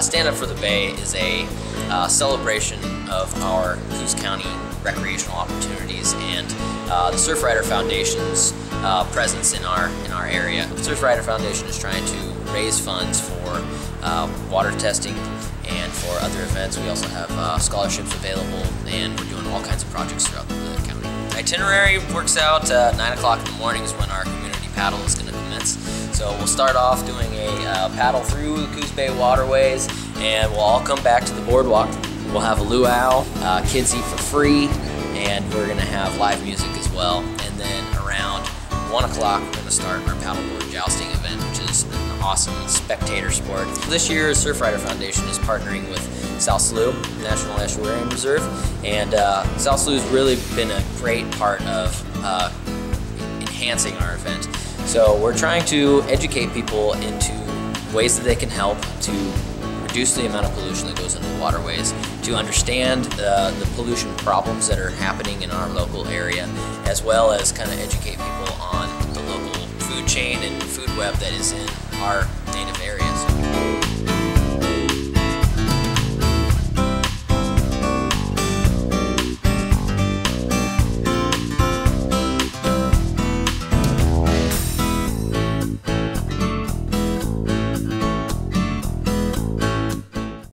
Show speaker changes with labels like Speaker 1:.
Speaker 1: Stand Up for the Bay is a uh, celebration of our Coos County recreational opportunities and uh, the Surfrider Foundation's uh, presence in our in our area. The Surfrider Foundation is trying to raise funds for uh, water testing and for other events. We also have uh, scholarships available, and we're doing all kinds of projects throughout the county. Itinerary works out uh, 9 o'clock in the morning is when our community paddle is going to commence. So we'll start off doing a uh, paddle through the Coos Bay waterways, and we'll all come back to the boardwalk. We'll have a luau, uh, kids eat for free, and we're going to have live music as well. And then around 1 o'clock, we're to start our paddleboard jousting event, which is an awesome spectator sport. This year, Surfrider Foundation is partnering with South Slough National Estuarine Reserve, and uh, South Slough has really been a great part of uh, enhancing our event. So we're trying to educate people into ways that they can help to reduce the amount of pollution that goes into the waterways, to understand uh, the pollution problems that are happening in our local area, as well as kind of educate people on the local food chain and food web that is in our native areas.